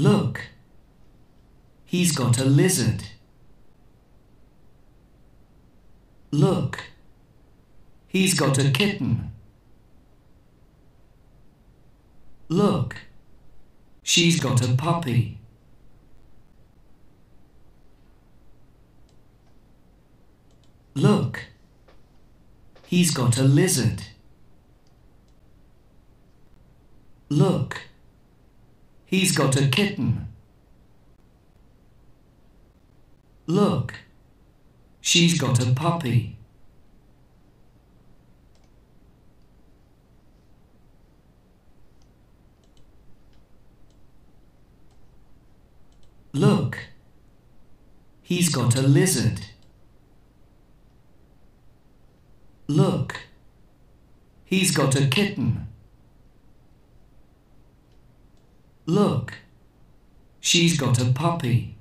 Look, he's got a lizard. Look, he's got a kitten. Look, she's got a puppy. Look, he's got a lizard. Look, he's got a kitten. Look, she's got a puppy. Look, he's got a lizard. Look, he's got a kitten. Look, she's got a puppy.